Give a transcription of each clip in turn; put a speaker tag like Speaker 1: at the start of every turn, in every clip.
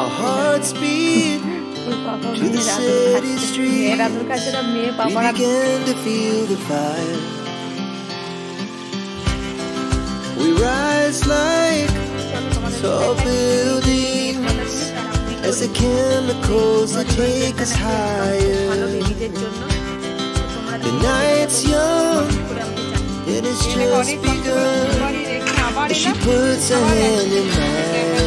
Speaker 1: our hearts beat
Speaker 2: to the city street.
Speaker 1: We begin to feel the fire. We rise like tall buildings as the chemicals that take us higher. The night's young, and
Speaker 3: it's
Speaker 1: just begun. And she puts her hand in mine.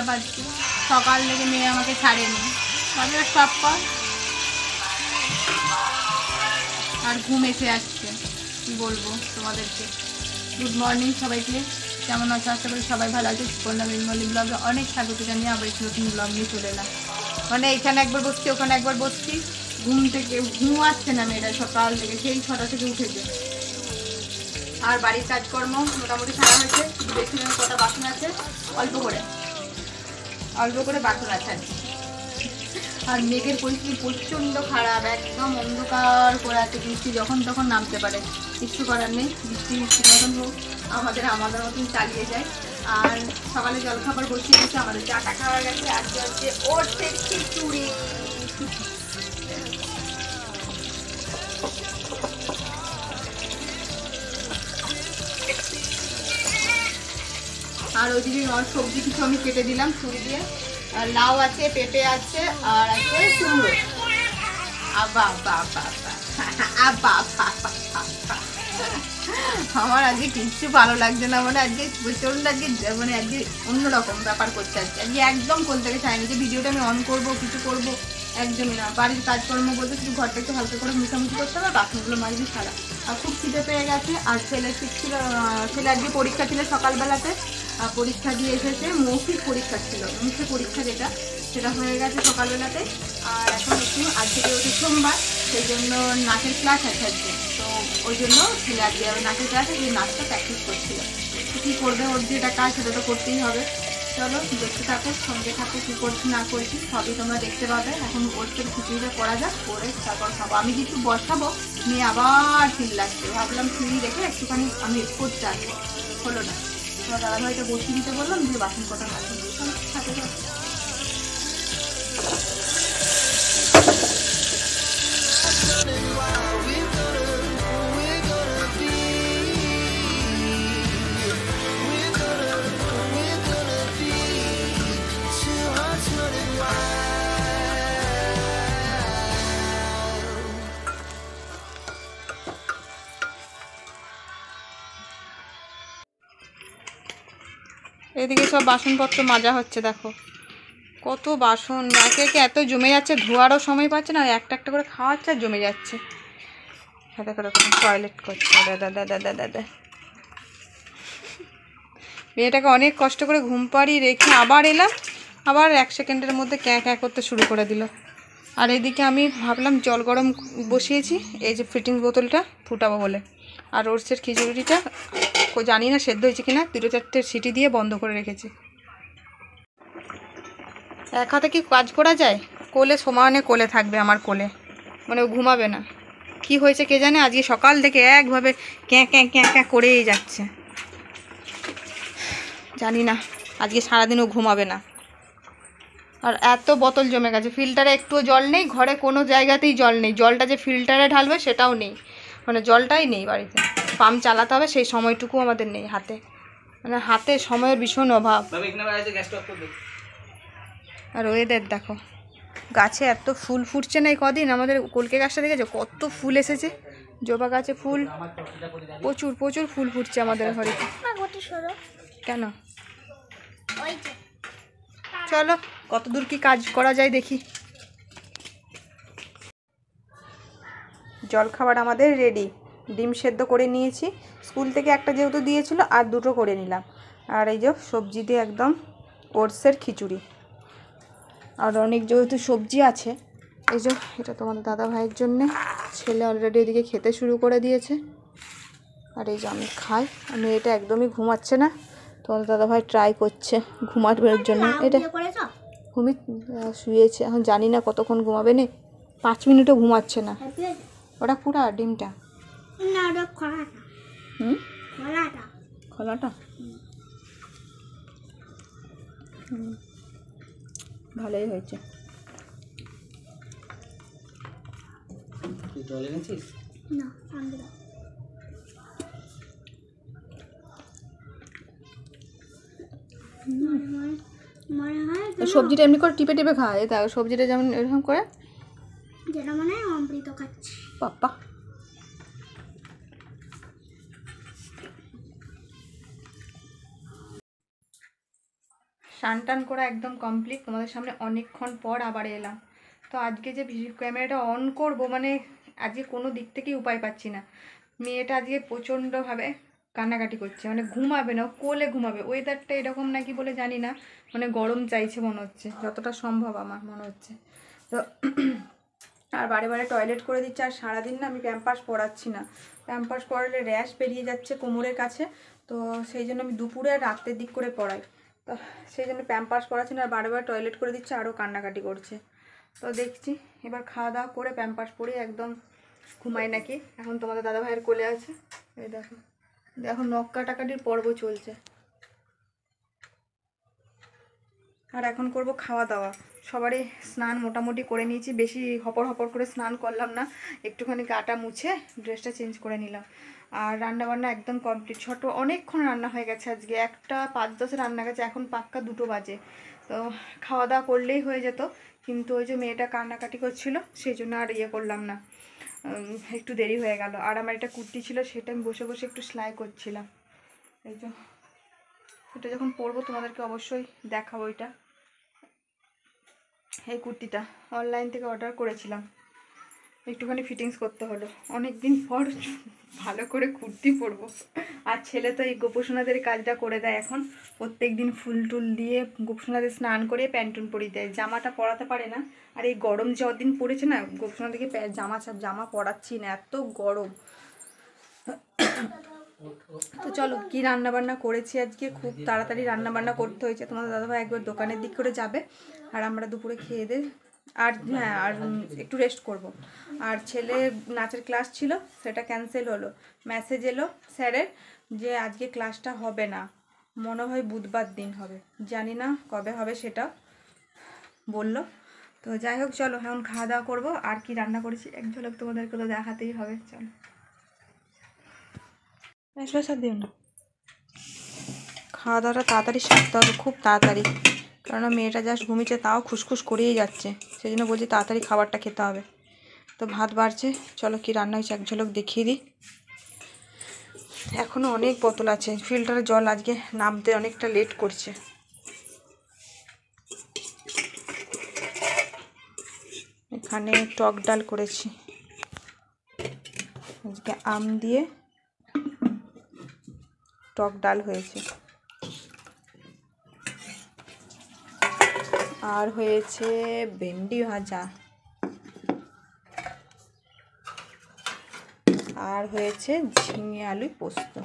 Speaker 3: কান্না পাচ্ছি সকাল থেকে মেয়ে আমাকে ছাড়েনি। তবে সব কর আর ঘুম এসে আসছে। কি বলব তোমাদেরকে? গুড মর্নিং সবাইকে। কেমন আছো? আশা করি সবাই ভালো আছে। সুপর্ণা বেঙ্গলি ব্লগে অনেক স্বাগত জানিয়ে আবার একটু নতুন ব্লগ নিয়ে চলে এলাম। মানে এখানে একবার বসছি, ওখানে একবার বসছি। ঘুম থেকে, ঘুম আসছে না মেয়েরা সকাল থেকে, সেই ছটা থেকে উঠেছে। আর বাড়ির কাজকর্ম মোটামুটি সারা হয়েছে। বেশি কটা বাসন আছে। অল্প করে। অল্প করে বাসন আছে। আর মেঘের পরিস্থিতি প্রচণ্ড খারাপ, একদম অন্ধকার করে আছে বৃষ্টি, যখন তখন নামতে পারে। কিছু করার নেই, বৃষ্টি বৃষ্টি মতন হোক, আমাদের আমাদের মতন চালিয়ে যায়। আর সকালে জলখাবার বসিয়ে দিচ্ছে আমাদের চাটা খাওয়া গেছে, আজকে হচ্ছে থেকে খিচুড়ি আর ওইদিকে সবজি কিছু আমি কেটে দিলাম ছুরি দিয়ে। আর লাউ আছে, পেঁপে আছে, আর আছে কুমড়ো। আমার আজকে কিচ্ছু ভালো লাগছে না মানে আজকে প্রচণ্ড আজকে মানে আজকে অন্যরকম ব্যাপার করছে আজকে। আজকে একদম কোন থেকে চাইনি যে ভিডিওটা আমি অন করব, কিছু করব, একদমই না। বাড়ির কাজকর্ম বলতে শুধু ঘরটা একটু হালকা করে মুছামুছি করতে হবে, বাথরুমগুলো মাঝবি ছাড়া আর খুব খিদে পেয়ে গেছে, আর ছেলে ছিল ছেলে আজকে পরীক্ষা ছিল সকালবেলাতে। পরীক্ষা দিয়ে এসেছে, মৌখিক পরীক্ষা ছিল মুখে পরীক্ষা যেটা, সেটা হয়ে গেছে সকালবেলাতে। আর এখন একটু আজ থেকে সোমবার, সেই জন্য নাচের ক্লাস আছে আজকে। তো ওই জন্য ছেলে আজকে যাবে নাচের ক্লাসে যে নাচটা প্র্যাকটিস করছিল। কী করবে ওর যেটা কাজ, সেটা তো করতেই হবে। চলো, দেখতে থাকো, সঙ্গে থাকো, কী করছি, না করছি, সবই তোমরা দেখতে পাবে। এখন ওরসের খিচুড়িটা করা যাক, করে তারপর খাব। আমি কিছু বসাবো নিয়ে আবার ফিল লাগছে ভাবলাম ফিল রেখে একটুখানি আমি করতে আসব হলো না। তোমার দাদাভাইটা বসিয়ে দিতে বললাম দিয়ে বাসন কটা মাঝে থাকে যাও। এদিকে সব বাসনপত্র মাজা হচ্ছে, দেখো। কত বাসন, একে একে এত জমে যাচ্ছে, ধোয়ারও সময় পাচ্ছে না একটা একটা করে খাওয়াচ্ছে আর জমে যাচ্ছে। সাথে করে টয়লেট করছে দাদা দাদা দাদা দাদা মেয়েটাকে অনেক কষ্ট করে ঘুম পাড়িয়ে রেখে আবার এলাম, আবার এক সেকেন্ডের মধ্যে ক্যাঁ ক্যাঁ করতে শুরু করে দিল। আর এদিকে আমি ভাবলাম জল গরম বসিয়েছি, এই যে ফিটিং বোতলটা ফুটাবো বলে। আর ওরসের খিচুড়িটা জানি না সেদ্ধ হয়েছে কিনা, দুটো চারটে সিটি দিয়ে বন্ধ করে রেখেছি। এক হাতে কি কাজ করা যায়? কোলে সমানে কোলে থাকবে আমার কোলে। মানে ও ঘুমাবে না। কি হয়েছে কে জানে? আজকে সকাল থেকে একভাবে ক্যাঁ ক্যাঁ ক্যাঁ ক্যাঁ করেই যাচ্ছে। জানি না, আজকে সারাদিনও ঘুমাবে না। আর এত বোতল জমে গেছে। ফিল্টারে একটুও জল নেই, ঘরে কোনো জায়গাতেই জল নেই। জলটা যে ফিল্টারে ঢালবে সেটাও নেই। মানে জলটাই নেই বাড়িতে। পাম্প চালাতে হবে সেই সময়টুকু আমাদের নেই হাতে। মানে হাতে সময়ের ভীষণ অভাব। আর ওয়েদার দেখো গাছে এত ফুল ফুটছে না এই কদিন আমাদের কলকে গাছটা দেখেছ? কত ফুল এসেছে। জবা গাছে ফুল প্রচুর প্রচুর ফুল ফুটছে আমাদের ঘরে। কেন? চলো কত দূর কি কাজ করা যায় দেখি। জলখাবার আমাদের রেডি ডিম সেদ্ধ করে নিয়েছি। স্কুল থেকে একটা যেহেতু দিয়েছিল আর দুটো করে নিলাম। আর এই যে সবজি দিয়ে একদম ওটসের খিচুড়ি। আর অনেক যেহেতু সবজি আছে এই যে এটা তোমাদের দাদা ভাইয়ের জন্যে। ছেলে অলরেডি এদিকে খেতে শুরু করে দিয়েছে। আর এই যে আমি খাই। আমি এটা একদমই ঘুমাচ্ছে না। তো তোমার দাদাভাই ট্রাই করছে ঘুমানোর জন্য। এটা ঘুমি শুয়েছে। এখন জানি না কতক্ষণ ঘুমাবে নে। পাঁচ মিনিটও ঘুমাচ্ছে না। ওটা পুরা ডিমটা?
Speaker 4: না ওটা খোলাটা।
Speaker 3: হুম?
Speaker 4: খোলাটা।
Speaker 3: খোলাটা? ভালোই হয়েছে।
Speaker 5: জল এনেছিস
Speaker 4: না
Speaker 3: সবজিটা এমনি করে টিপে টিপে খাওয়া যায় সবজিটা যেমন এরকম করে।
Speaker 4: যেটা মনে অমৃত খাচ্ছি।
Speaker 3: পাপ্পা স্নান টান করা একদম কমপ্লিট তোমাদের সামনে অনেকক্ষণ পর আবার এলাম। তো আজকে যে ক্যামেরাটা অন করব মানে আজকে কোনো দিক থেকেই উপায় পাচ্ছি না। মেয়েটা আজকে প্রচণ্ডভাবে কান্নাকাটি করছে মানে ঘুমাবে না কোলে ঘুমাবে। ওয়েদারটা এরকম নাকি বলে জানি না মানে গরম চাইছে মনে হচ্ছে, যতটা সম্ভব আমার মনে হচ্ছে। তো আর বারে বারে টয়লেট করে দিচ্ছে, আর সারাদিন না আমি প্যাম্পাস পরাচ্ছি না। প্যাম্পাস পরালে র্যাশ বেরিয়ে যাচ্ছে কোমরের কাছে, তো সেই জন্য আমি দুপুরে আর রাত্রের দিক করে পড়াই। তো সেই জন্য প্যাম্পাস পরাচ্ছি না, আর বারে বারে টয়লেট করে দিচ্ছে, আরও কান্নাকাটি করছে। তো দেখছি, এবার খাওয়া দাওয়া করে প্যাম্পাস পরে একদম ঘুমাই নাকি। এখন তোমাদের দাদা ভাইয়ের কোলে আছে। এই দেখো দেখো নখ কাটাকাটির পর্ব চলছে। আর এখন করব খাওয়া দাওয়া। সবারই স্নান মোটামুটি করে নিয়েছি। বেশি হপর হপর করে স্নান করলাম না। একটুখানি গাটা মুছে ড্রেসটা চেঞ্জ করে নিলাম। আর রান্না বান্না একদম কমপ্লিট ছোট অনেকক্ষণ রান্না হয়ে গেছে আজকে। একটা পাঁচ দশে রান্না গেছে। এখন পাক্কা দুটো বাজে। তো খাওয়া দাওয়া করলেই হয়ে যেত। কিন্তু ওই যে মেয়েটা কান্নাকাটি করছিল, সেই জন্য আর ইয়ে করলাম না। একটু দেরি হয়ে গেল। আর আমার একটা কুর্তি ছিল, সেটা আমি বসে বসে একটু সেলাই করছিলাম। এই যে এটা যখন পরবো তোমাদেরকে অবশ্যই দেখাবো এটা এই কুর্তিটা অনলাইন থেকে অর্ডার করেছিলাম। একটুখানি ফিটিংস করতে হলো। অনেক দিন পর ভালো করে কুর্তি পরবো। আর ছেলে তো এই গোপসোনাদের কাজটা করে দেয় এখন। প্রত্যেক দিন ফুল টুল দিয়ে গোপসোনাদের স্নান করে প্যান্টুন পরিয়ে দেয়। জামাটা পরাতে পারে না। আর এই গরম যদিন পড়েছে না, গোপসোনাদেরকে জামা জামা পরাচ্ছি না। এত গরম। তো চলো, কি রান্না বান্না করেছি আজকে? খুব তাড়াতাড়ি রান্না বান্না করতে হয়েছে। তোমাদের দাদাভাই একবার দোকানের দিক করে যাবে, আর আমরা দুপুরে খেয়ে দে আর হ্যাঁ আর একটু রেস্ট করব। আর ছেলে নাচের ক্লাস ছিল, সেটা ক্যান্সেল হলো। মেসেজ এলো স্যারের যে আজকে ক্লাসটা হবে না। মনে হয় বুধবার দিন হবে। জানি না কবে হবে সেটা বলল। তো যাই হোক, চলো, এখন খাওয়া দাওয়া করব। আর কি রান্না করেছি? এক ঝলক তোমাদেরকে তো দেখাতেই হবে, চলো। স্পেশাল দিও না। খাওয়া দাওয়াটা তাড়াতাড়ি সারতে হবে, খুব তাড়াতাড়ি। কারণ মেয়েটা জাস্ট ঘুমিয়েছে, তাও খুসখুস করেই যাচ্ছে। সেই জন্য বলছি তাড়াতাড়ি খাবারটা খেতে হবে। তো ভাত বাড়ছে, চলো কি রান্না হয়েছে এক ঝলক দেখিয়ে দিই। এখনও অনেক বোতল আছে ফিল্টারের জল আজকে নামতে অনেকটা লেট করছে। এখানে টক ডাল করেছি। আজকে আম দিয়ে টক ডাল হয়েছে। আর হয়েছে ভেন্ডি ভাজা। আর হয়েছে ঝিঙে আলু পোস্ত।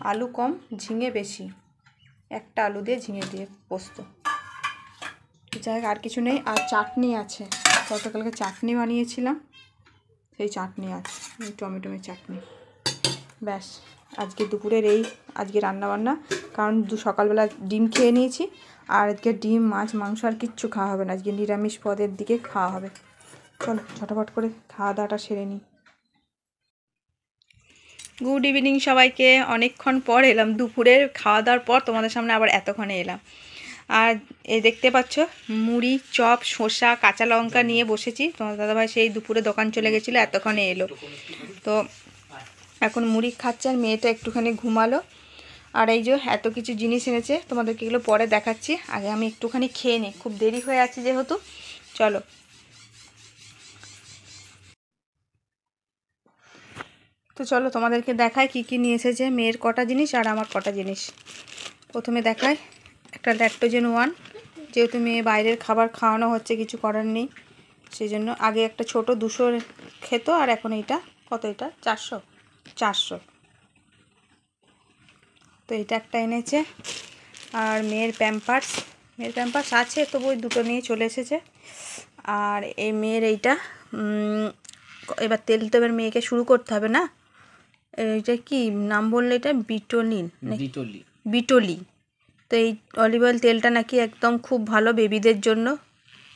Speaker 3: আলু কম, ঝিঙে বেশি। একটা আলু দিয়ে ঝিঙে দিয়ে পোস্ত। যাই আর কিছু নেই। আর চাটনি আছে। গতকালকে চাটনি বানিয়েছিলাম। সেই চাটনি আছে টমেটোমের চাটনি। ব্যাস, আজকে দুপুরের এই, আজকে রান্না বান্না কারণ দু সকালবেলা ডিম খেয়ে নিয়েছি, আর আজকে ডিম, মাছ, মাংস আর কিচ্ছু খাওয়া হবে না। আজকে নিরামিষ পদের দিকে খাওয়া হবে। চলো ঝটাফট করে খাওয়া দাওয়াটা সেরে নিই। গুড ইভিনিং সবাইকে। অনেকক্ষণ পর এলাম। দুপুরের খাওয়া দাওয়ার পর তোমাদের সামনে আবার এতক্ষণে এলাম। আর এ দেখতে পাচ্ছ, মুড়ি, চপ, শসা, কাঁচা লঙ্কা নিয়ে বসেছি। তোমার দাদাভাই সেই দুপুরে দোকান চলে গেছিল, এতক্ষণে এলো। তো এখন মুড়ি খাচ্ছে আর মেয়েটা একটুখানি ঘুমালো। আর এই যে এত কিছু জিনিস এনেছে, তোমাদেরকে এগুলো পরে দেখাচ্ছি। আগে আমি একটুখানি খেয়ে নিই, খুব দেরি হয়ে আছে যেহেতু। চলো। তো চলো তোমাদেরকে দেখায় কি কি নিয়ে এসেছে। মেয়ের কটা জিনিস আর আমার কটা জিনিস। প্রথমে দেখায় একটা ল্যাক্টোজেন ওয়ান যেহেতু মেয়ে বাইরের খাবার খাওয়ানো হচ্ছে, কিছু করার নেই। সেই জন্য আগে একটা ছোট দুশো খেত আর এখন এইটা, কত এটা? চারশো। চারশো। তো এটা একটা এনেছে। আর মেয়ের প্যাম্পার্স। মেয়ের প্যাম্পার্স আছে তবু ওই দুটো নিয়ে চলে এসেছে। আর এই মেয়ের এইটা এবার তেল তো এবার মেয়েকে শুরু করতে হবে না? এইটা কি নাম বললে এটা? বিটোলিন?
Speaker 5: বিটলি।
Speaker 3: বিটলি। তো এই অলিভ অয়েল তেলটা নাকি একদম খুব ভালো বেবিদের জন্য।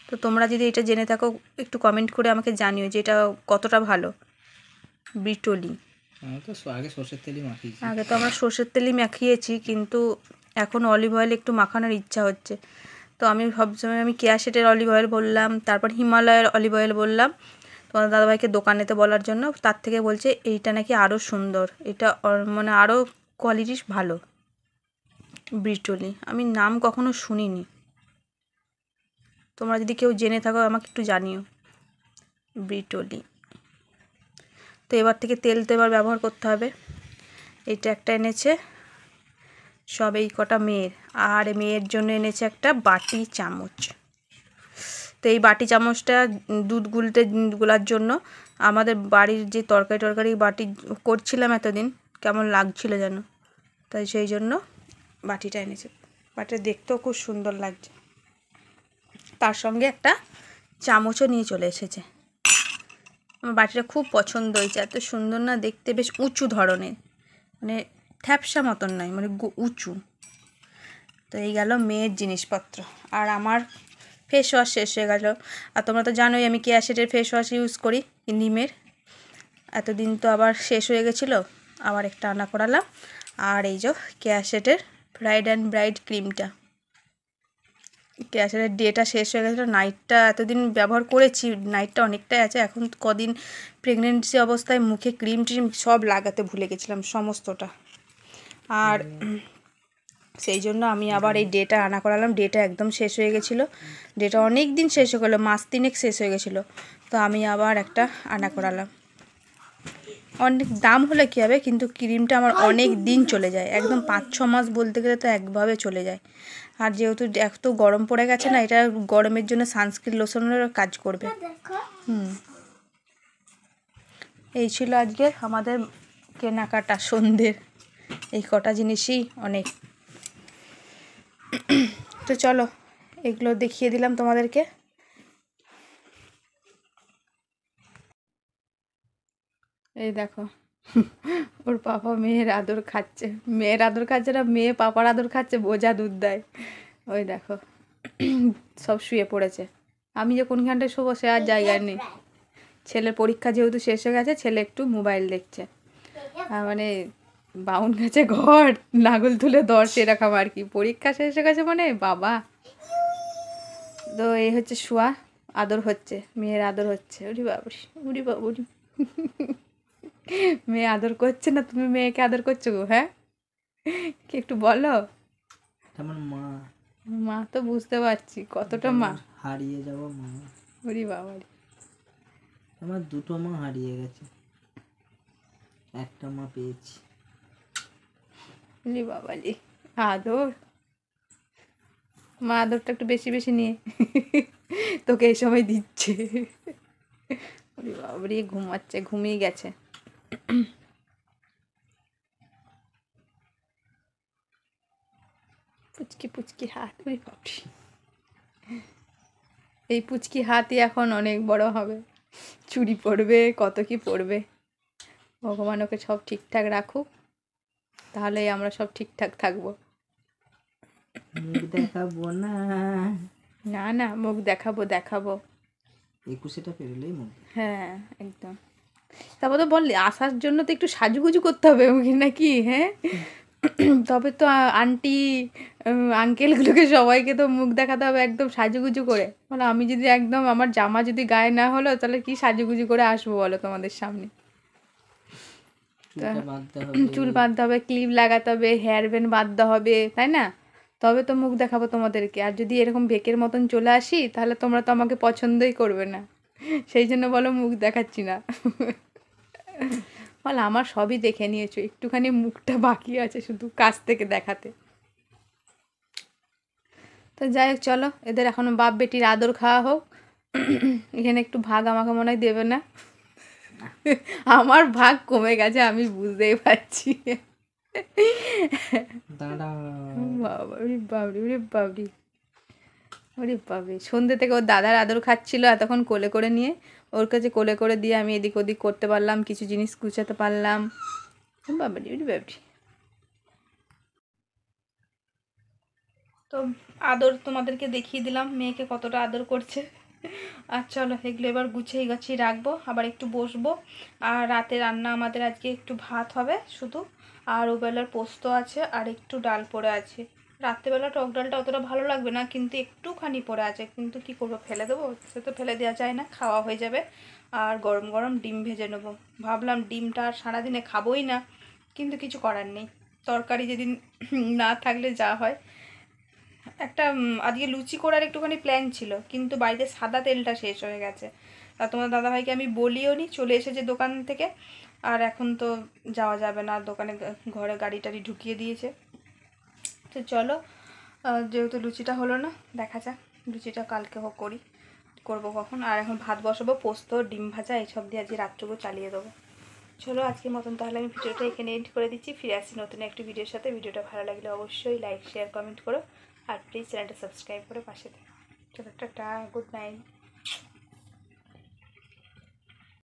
Speaker 3: তো তোমরা যদি এটা জেনে থাকো একটু কমেন্ট করে আমাকে জানিও যে এটা কতটা ভালো। বিটলি।
Speaker 5: তো আগে
Speaker 3: তো আমরা সর্ষের তেলই মাখিয়েছি, কিন্তু এখন অলিভ অয়েল একটু মাখানোর ইচ্ছা হচ্ছে। তো আমি সবসময় আমি কেয়া শেটের অলিভ অয়েল বললাম, তারপর হিমালয়ের অলিভ অয়েল বললাম। তোমার দাদাভাইকে দোকানেতে বলার জন্য, তার থেকে বলছে এইটা নাকি আরও সুন্দর, এটা মানে আরও কোয়ালিটি ভালো। ব্রিটলি আমি নাম কখনো শুনিনি। তোমরা যদি কেউ জেনে থাকো, আমাকে একটু জানিও। ব্রিটলি তো এবার থেকে তেল তো এবার ব্যবহার করতে হবে। এটা একটা এনেছে সব এই কটা মেয়ের। আর মেয়ের জন্য এনেছে একটা বাটি চামচ। তো এই বাটি চামচটা দুধ গুলতে গুলার জন্য আমাদের বাড়ির যে তরকারি টরকারি বাটি করছিলাম এতদিন, কেমন লাগছিল যেন। তাই সেই জন্য বাটিটা এনেছে। বাটিটা দেখতেও খুব সুন্দর লাগছে। তার সঙ্গে একটা চামচও নিয়ে চলে এসেছে। আমার বাটিটা খুব পছন্দ হয়েছে। এত সুন্দর না দেখতে বেশ উঁচু ধরনের। মানে থ্যাপসা মতন নয় মানে উঁচু। তো এই গেল মেয়ের জিনিসপত্র। আর আমার ফেস ওয়াশ শেষ হয়ে গেল। আর তোমরা তো জানোই আমি কেয়া শেটের ফেস ওয়াশ ইউজ করি, নিমের। এতদিন তো আবার শেষ হয়ে গেছিল, আবার একটা আনা করালাম। আর এই যে কেয়া শেটের ব্রাইড অ্যান্ড ব্রাইড ক্রিমটা গ্যাসের ডেটা শেষ হয়ে গেছিল নাইটটা এতদিন ব্যবহার করেছি নাইটটা অনেকটাই আছে। এখন কদিন প্রেগনেন্সি অবস্থায় মুখে ক্রিম ট্রিম সব লাগাতে ভুলে গেছিলাম সমস্তটা। আর সেই জন্য আমি আবার এই ডেটা আনা করালাম। ডেটা একদম শেষ হয়ে গেছিল। ডেটা অনেক দিন শেষ হয়ে গেলো, মাস তিনেক শেষ হয়ে গেছিল। তো আমি আবার একটা আনা করালাম। অনেক দাম হলে কী হবে? কিন্তু ক্রিমটা আমার অনেক দিন চলে যায়। একদম পাঁচ ছ মাস বলতে গেলে তো একভাবে চলে যায়। আর যেহেতু এত গরম পড়ে গেছে না এটা গরমের জন্য সানস্ক্রিন লোশনেরও কাজ করবে। হুম। এই ছিল আজকে আমাদের কেনাকাটা সন্ধ্যের। এই কটা জিনিসই অনেক। তো চলো এগুলো দেখিয়ে দিলাম তোমাদেরকে। এই দেখো। ওর পাপা মেয়ের আদর খাচ্ছে। মেয়ের আদর খাচ্ছে না, মেয়ে পাপার আদর খাচ্ছে, বোঝা দুধ দেয়। ওই দেখো, সব শুয়ে পড়েছে। আমি যে কোনখানটায় শোবো সে আর জায়গায় নেই। ছেলের পরীক্ষা যেহেতু শেষ হয়ে গেছে, ছেলে একটু মোবাইল দেখছে। মানে বাউন গাছে ঘর, নাগল তুলে দর সেরকম আর কি? পরীক্ষা শেষ হয়ে গেছে মানে? বাবা। তো এই হচ্ছে শোয়া, আদর হচ্ছে, মেয়ের আদর হচ্ছে। উরি বাবুরি উরি বাবুরি। মেয়ে আদর করছে না? তুমি মেয়েকে আদর করছ গো হ্যাঁ? কি একটু বলো?
Speaker 5: আমার মা।
Speaker 3: মা তো বুঝতে পারছি কতটা মা?
Speaker 5: হারিয়ে যাওয়া মা।
Speaker 3: উরি বাবারি
Speaker 5: আমার দুটো মা হারিয়ে গেছে। একটা মা পেয়েছি।
Speaker 3: উরি বাবালি আদর? মা আদরটা একটু বেশি বেশি নিয়ে। তোকে এই সময় দিচ্ছে। উরি বাবারি ঘুমাচ্ছে ঘুমিয়ে গেছে। পুচকি পুচকি হাত উরি বাপরি। এই পুচকি হাতই এখন অনেক বড় হবে। চুরি পড়বে কত কি পড়বে ভগবান ওকে সব ঠিকঠাক রাখুক তাহলেই আমরা সব ঠিকঠাক থাকব।
Speaker 5: মুখ দেখাবো না।
Speaker 3: না না মুখ দেখাবো দেখাবো।
Speaker 5: একুশেটা পেরোলেই মুখ।
Speaker 3: হ্যাঁ একদম। তারপর তো বললি আসার জন্য তো একটু সাজুগুজু করতে হবে নাকি হ্যাঁ? তবে তো আন্টি আঙ্কেলগুলোকে সবাইকে তো মুখ দেখাতে হবে একদম সাজুগুজু করে। বলো আমি যদি একদম আমার জামা যদি গায়ে না হলো তাহলে কি সাজুগুজু করে আসব বলো তোমাদের সামনে? চুল বাঁধতে হবে ক্লিপ লাগাতে হবে হেয়ার ব্যান্ড বাঁধতে হবে তাই না? তবে তো মুখ দেখাবো তোমাদেরকে। আর যদি এরকম বেকের মতন চলে আসি তাহলে তোমরা তো আমাকে পছন্দই করবে না। সেই জন্য বলো মুখ দেখাচ্ছি না। বল আমার সবই দেখে নিয়েছো একটুখানি মুখটা বাকি আছে শুধু কাছ থেকে দেখাতে। তো যাই হোক চলো এদের এখনও বাপ বেটির আদর খাওয়া হোক। এখানে একটু ভাগ আমাকে মনে হয় দেবে না। আমার ভাগ কমে গেছে আমি বুঝতেই পারছি।
Speaker 5: দাঁড়া
Speaker 3: বাবা ওরে বাবরি বাবরি। ওরে বাবরি সন্ধ্যে থেকে ওর দাদার আদর খাচ্ছিল এতক্ষণ কোলে করে নিয়ে। ওর কাছে কোলে করে দিয়ে আমি এদিক ওদিক করতে পারলাম, কিছু জিনিস গুছাতে পারলাম। বাবরি ওরে বাবরি তো আদর তোমাদেরকে দেখিয়ে দিলাম, মেয়েকে কতটা আদর করছে। আর চলো, এগুলো এবার গুছিয়ে গাছিয়ে রাখব, আবার একটু বসবো। আর রাতে রান্না আমাদের আজকে একটু ভাত হবে শুধু, আর ওবেলার পোস্ত আছে, আর একটু ডাল পড়ে আছে। রাত্রেবেলা টক ডালটা অতটা ভালো লাগবে না, কিন্তু একটুখানি পড়ে আছে। কিন্তু কি করব, ফেলে দেবো? সে তো ফেলে দেওয়া যায় না, খাওয়া হয়ে যাবে। আর গরম গরম ডিম ভেজে নেব। ভাবলাম ডিমটা আর সারাদিনে খাবোই না, কিন্তু কিছু করার নেই। তরকারি যেদিন না থাকলে যা হয়। একটা আজকে লুচি করার একটুখানি প্ল্যান ছিল, কিন্তু বাড়িতে সাদা তেলটা শেষ হয়ে গেছে। তা তোমার দাদাভাইকে আমি বলিও নি, চলে এসেছে দোকান থেকে। আর এখন তো যাওয়া যাবে না, দোকানে ঘরে গাড়ি টাড়ি ঢুকিয়ে দিয়েছে। তো চলো যেহেতু লুচিটা হলো না, দেখা যাক লুচিটা কালকে হোক করি, করব কখন। আর এখন ভাত বসাবো, পোস্ত, ডিম ভাজা এইসব দিয়ে আজকে রাত্রটুকু চালিয়ে দেবো। চলো, আজকের মতন তাহলে আমি ভিডিওটা এখানে এন্ড করে দিচ্ছি। ফিরে আসছি নতুন একটি ভিডিওর সাথে। ভিডিওটা ভালো লাগলে অবশ্যই লাইক শেয়ার কমেন্ট করো। আর প্লিজ চ্যানেলটা সাবস্ক্রাইব করে পাশে থেকো। চলো, টাটা গুড নাইট